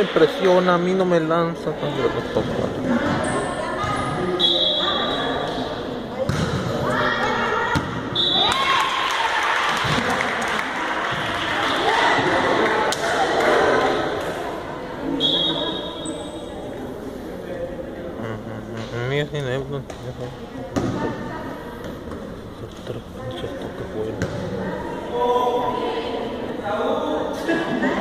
me impresiona, a mí no me lanza cuando. Mira, sin él, no. Bueno.